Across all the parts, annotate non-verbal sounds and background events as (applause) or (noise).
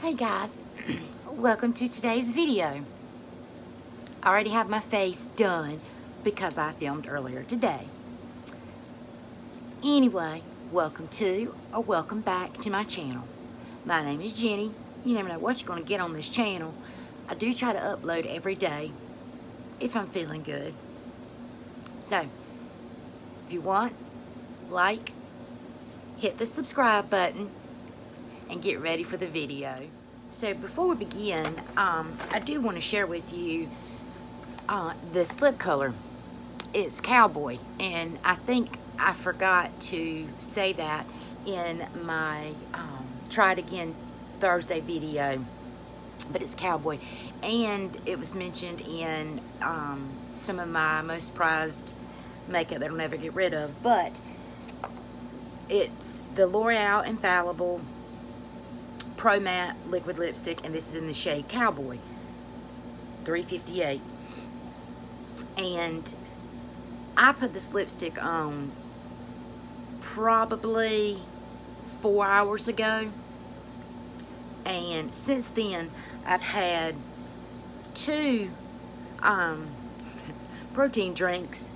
Hey guys, (clears throat) welcome to today's video. I already have my face done because I filmed earlier today. Anyway, welcome to or welcome back to my channel. My name is Jenny. You never know what you're going to get on this channel. I do try to upload every day if I'm feeling good. So, if you want, like, hit the subscribe button, and get ready for the video. So before we begin, um, I do want to share with you uh, the slip color. It's Cowboy, and I think I forgot to say that in my um, Try It Again Thursday video, but it's Cowboy. And it was mentioned in um, some of my most prized makeup that I'll never get rid of, but it's the L'Oreal Infallible Pro Matte Liquid Lipstick, and this is in the shade Cowboy, 358. And I put this lipstick on probably four hours ago. And since then, I've had two um, (laughs) protein drinks.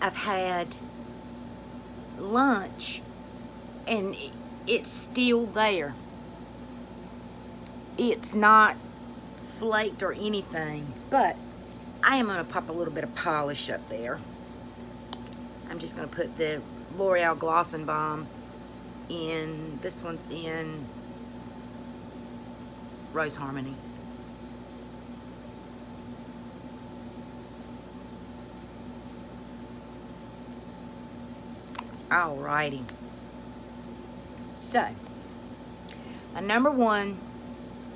I've had lunch, and it's still there it's not flaked or anything, but I am to pop a little bit of polish up there. I'm just going to put the L'Oreal Gloss and Balm in, this one's in Rose Harmony. Alrighty. So, my number one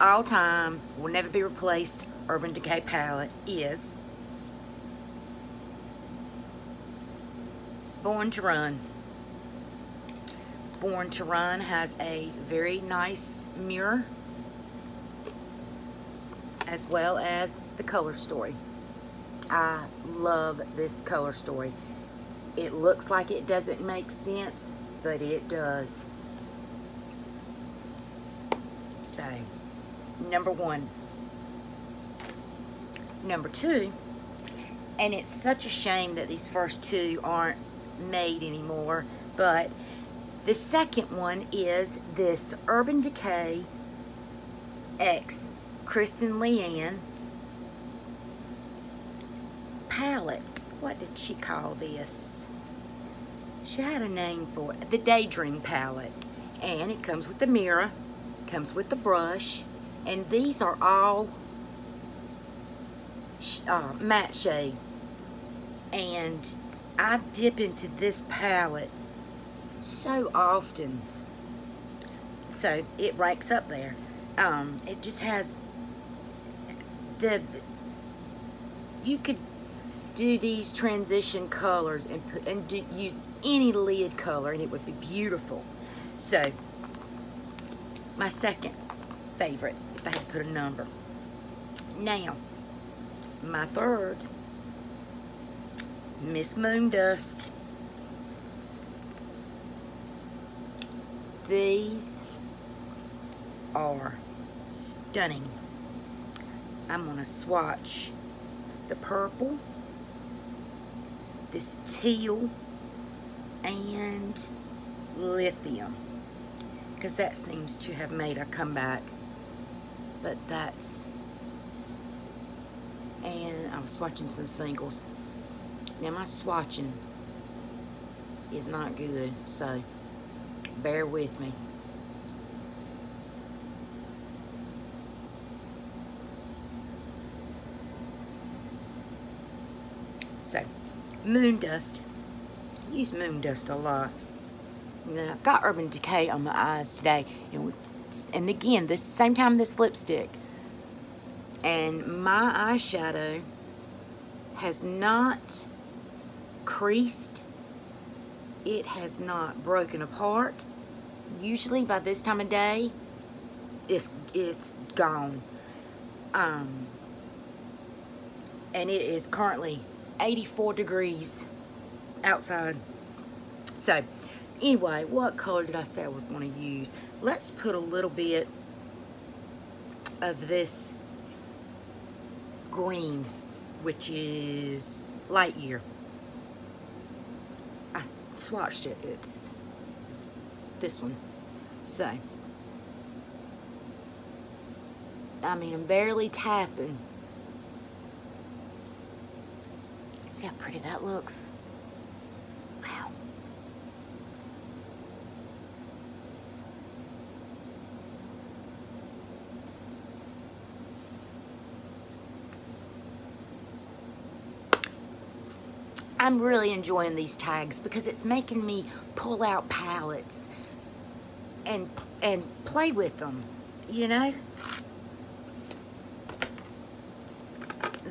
all time, will never be replaced Urban Decay palette is Born to Run. Born to Run has a very nice mirror as well as the color story. I love this color story. It looks like it doesn't make sense, but it does. So, number one. Number two, and it's such a shame that these first two aren't made anymore, but the second one is this Urban Decay X Kristen Leanne palette. What did she call this? She had a name for it. The Daydream palette. And it comes with the mirror, comes with the brush, and these are all uh, matte shades. And I dip into this palette so often. So it ranks up there. Um, it just has the you could do these transition colors and put and do, use any lid color and it would be beautiful. So my second favorite if I had to put a number. Now, my third, Miss Moondust. These are stunning. I'm going to swatch the purple, this teal, and lithium because that seems to have made a comeback but that's and I was swatching some singles. Now my swatching is not good so bear with me. So moon dust. Use moon dust a lot. Now, I've got Urban Decay on my eyes today and we and again, this same time this lipstick. And my eyeshadow has not creased. It has not broken apart. Usually by this time of day, it's, it's gone. Um, and it is currently 84 degrees outside. So, anyway, what color did I say I was going to use? Let's put a little bit of this green, which is light year. I swatched it. It's this one. So, I mean, I'm barely tapping. See how pretty that looks? I'm really enjoying these tags because it's making me pull out palettes and and play with them, you know?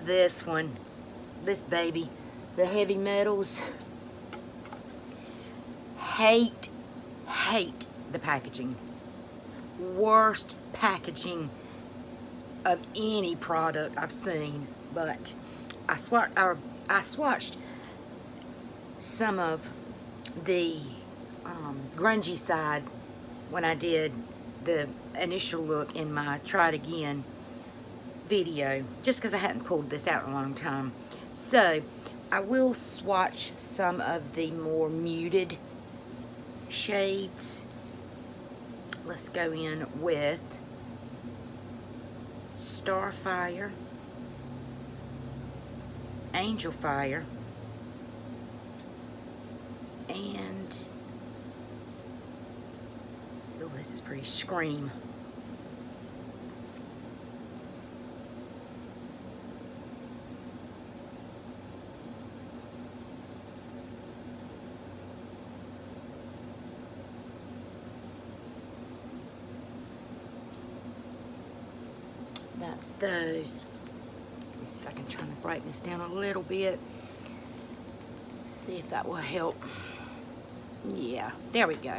This one, this baby, the heavy metals. Hate, hate the packaging. Worst packaging of any product I've seen, but I swatched, I swatched some of the um, grungy side when I did the initial look in my try it again video just because I hadn't pulled this out in a long time. So I will swatch some of the more muted shades. Let's go in with Starfire Angel Fire and oh this is pretty scream. That's those. Let me see if I can turn the brightness down a little bit. See if that will help yeah, there we go.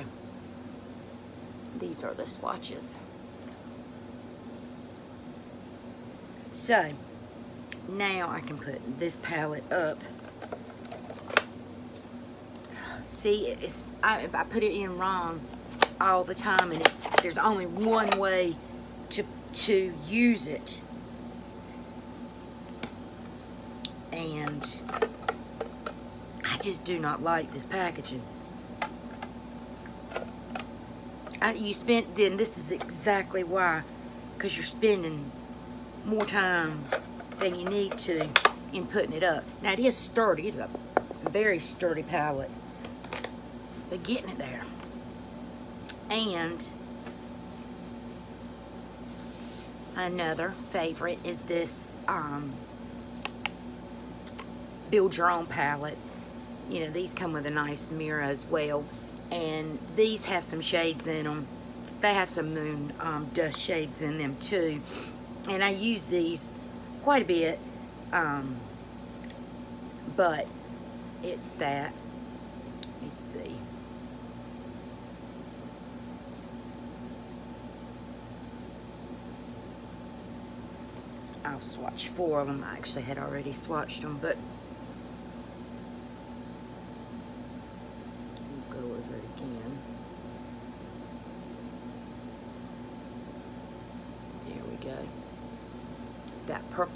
These are the swatches. So, now I can put this palette up. See, it's I, I put it in wrong all the time, and it's there's only one way to to use it. And I just do not like this packaging. You spent, then this is exactly why. Because you're spending more time than you need to in putting it up. Now it is sturdy. It's a very sturdy palette. But getting it there. And another favorite is this um, build your own palette. You know, these come with a nice mirror as well and these have some shades in them they have some moon um, dust shades in them too. And I use these quite a bit um, but it's that. Let me see. I'll swatch four of them I actually had already swatched them but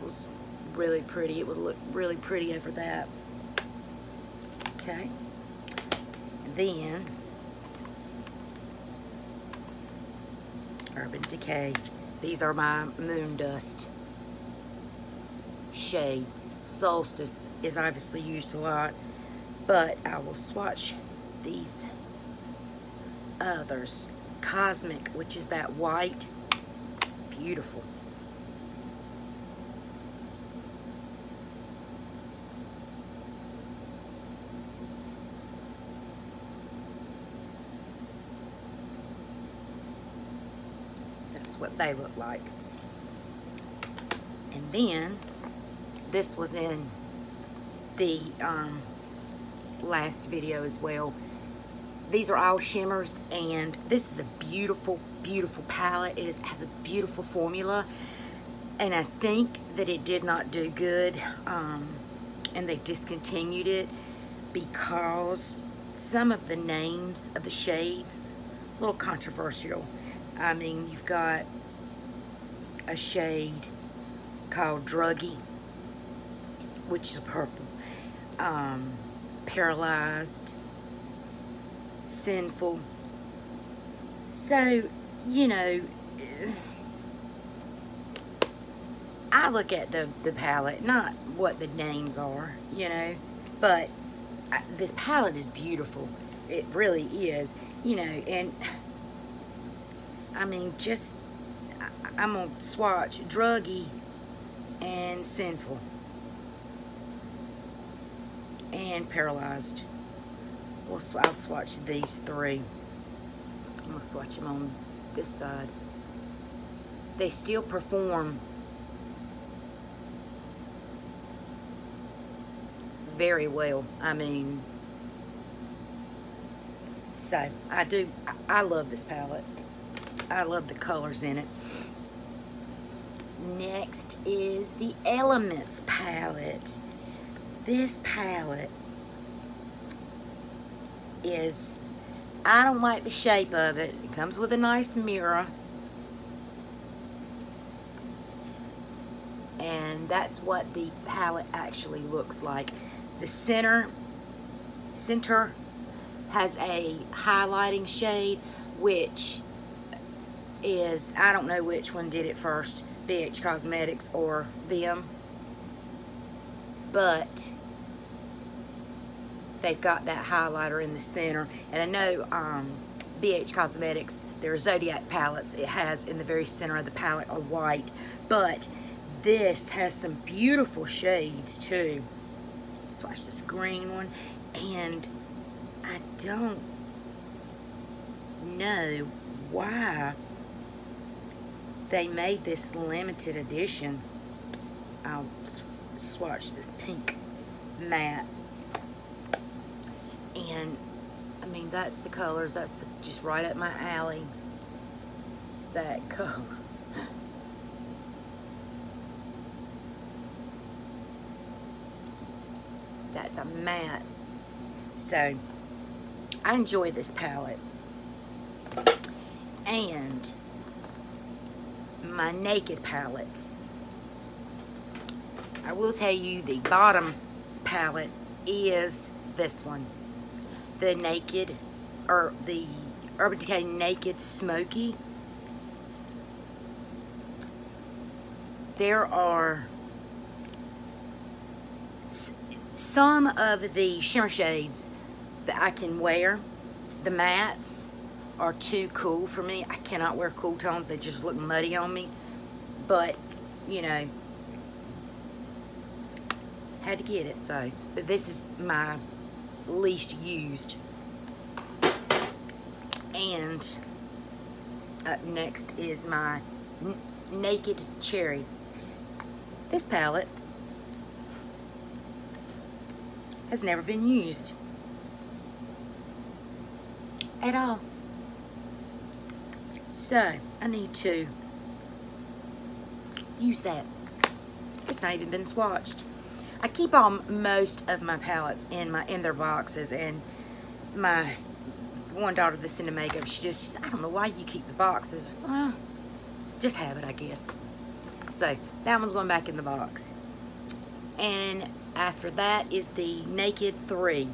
purple's really pretty. It would look really pretty over that. Okay. Then, Urban Decay. These are my Moon Dust shades. Solstice is obviously used a lot, but I will swatch these others. Cosmic, which is that white. Beautiful. They look like. And then this was in the um, last video as well. These are all shimmers and this is a beautiful, beautiful palette. It is, has a beautiful formula and I think that it did not do good um, and they discontinued it because some of the names of the shades a little controversial I mean, you've got a shade called Druggy, which is purple. Um, paralyzed, sinful. So, you know, I look at the, the palette, not what the names are, you know, but I, this palette is beautiful. It really is, you know, and I mean, just, I'm going to swatch Druggy and Sinful and Paralyzed. We'll, I'll swatch these three. I'm going to swatch them on this side. They still perform very well. I mean, so I do, I love this palette. I love the colors in it. Next is the Elements palette. This palette is, I don't like the shape of it. It comes with a nice mirror. And that's what the palette actually looks like. The center, center has a highlighting shade, which is, I don't know which one did it first, BH Cosmetics or them, but they've got that highlighter in the center. And I know um, BH Cosmetics, their Zodiac palettes, it has in the very center of the palette a white, but this has some beautiful shades too. Swatch this green one. And I don't know why they made this limited edition. I'll swatch this pink matte and I mean that's the colors that's the, just right up my alley that (laughs) color that's a matte. So, I enjoy this palette. And my Naked palettes. I will tell you the bottom palette is this one. The Naked, or the Urban Decay Naked Smoky. There are some of the shimmer shades that I can wear, the mattes, are too cool for me. I cannot wear cool tones. They just look muddy on me. But, you know, had to get it, so. But this is my least used. And up next is my Naked Cherry. This palette has never been used at all. So, I need to use that. It's not even been swatched. I keep all most of my palettes in my in their boxes and my one daughter that's into makeup, she just, I don't know why you keep the boxes. Well, just have it, I guess. So, that one's going back in the box. And after that is the Naked 3.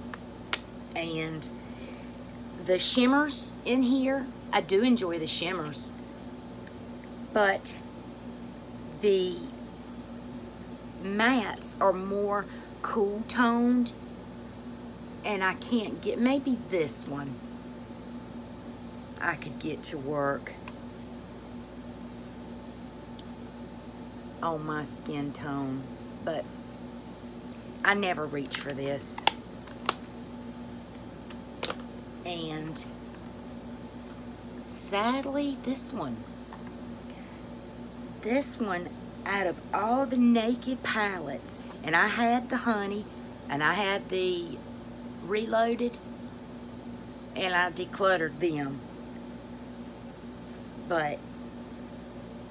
And the shimmers in here, I do enjoy the shimmers. But the mattes are more cool toned. And I can't get, maybe this one I could get to work on my skin tone. But I never reach for this. And sadly, this one. This one, out of all the Naked palettes, and I had the Honey, and I had the Reloaded, and I decluttered them. But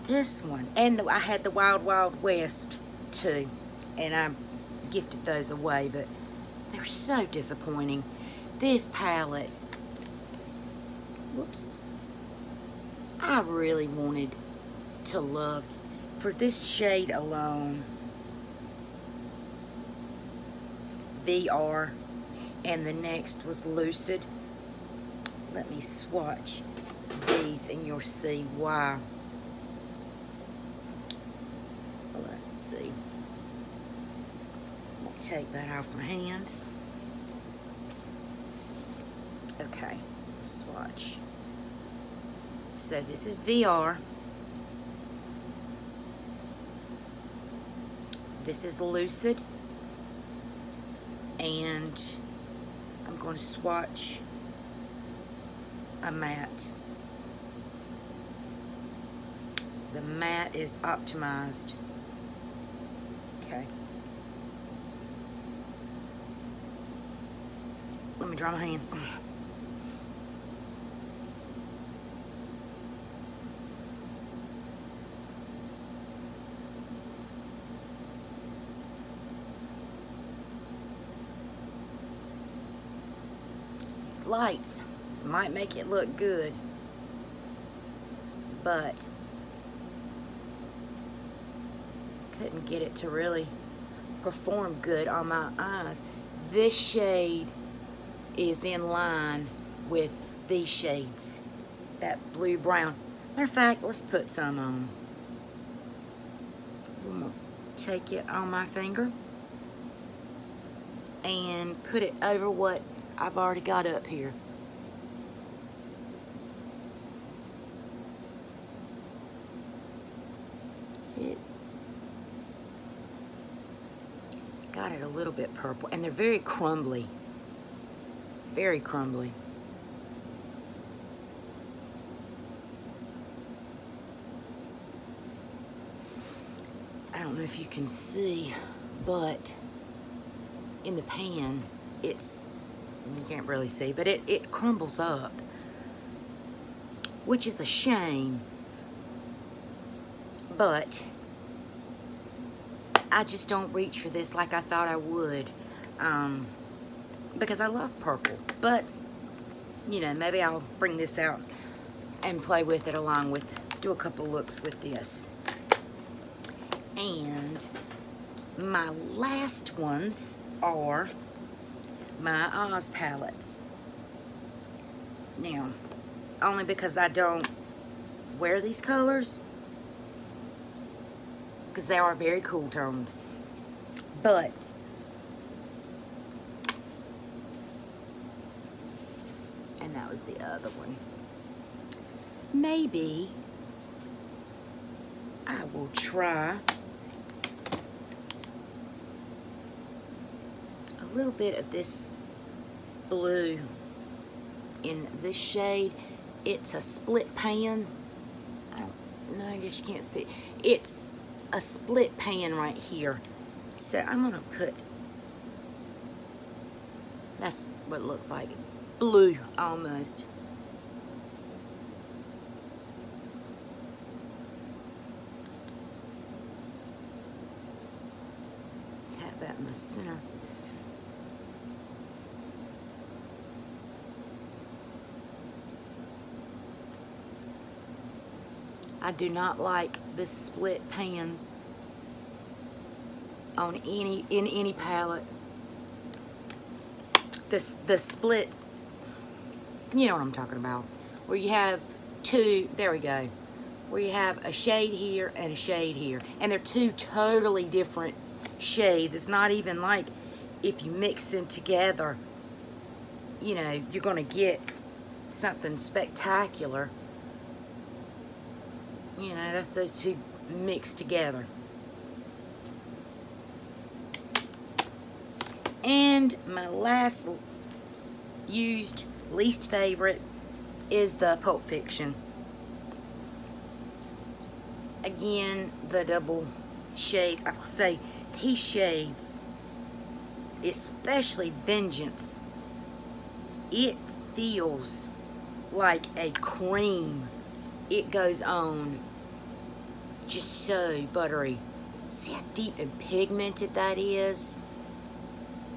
this one, and the, I had the Wild Wild West too, and I'm gifted those away, but they were so disappointing. This palette, whoops, I really wanted to love for this shade alone, VR, and the next was Lucid. Let me swatch these and you'll see why. Let's see. take that off my hand. Okay, swatch. So this is VR. This is Lucid. And I'm going to swatch a matte. The matte is optimized. Okay. Let me dry my hand. Lights might make it look good, but couldn't get it to really perform good on my eyes. This shade is in line with these shades, that blue brown. Matter of fact, let's put some on. I'm take it on my finger and put it over what I've already got up here. It got it a little bit purple and they're very crumbly. Very crumbly. I don't know if you can see, but in the pan, it's you can't really see, but it, it crumbles up, which is a shame, but I just don't reach for this like I thought I would, um, because I love purple, but, you know, maybe I'll bring this out and play with it along with, do a couple looks with this. And my last ones are my Oz palettes. Now, only because I don't wear these colors, because they are very cool toned. But, and that was the other one. Maybe I will try little bit of this blue in this shade. It's a split pan. I don't know, I guess you can't see. It's a split pan right here. So I'm gonna put, that's what it looks like. Blue, almost. Tap that in the center. I do not like the split pans on any in any palette. This the split, you know what I'm talking about, where you have two. There we go. Where you have a shade here and a shade here, and they're two totally different shades. It's not even like if you mix them together, you know, you're gonna get something spectacular. You know, that's those two mixed together. And my last used least favorite is the Pulp Fiction. Again, the double shades. I will say he shades, especially Vengeance. It feels like a cream it goes on just so buttery. See how deep and pigmented that is?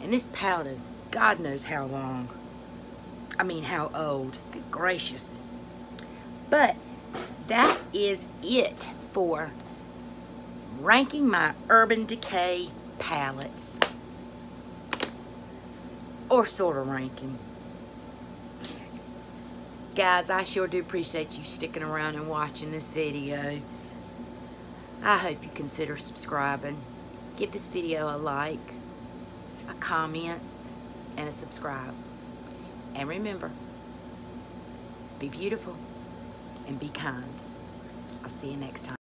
And this palette is God knows how long. I mean, how old. Good gracious. But that is it for ranking my Urban Decay palettes. Or sort of ranking. Guys, I sure do appreciate you sticking around and watching this video. I hope you consider subscribing. Give this video a like, a comment, and a subscribe. And remember, be beautiful and be kind. I'll see you next time.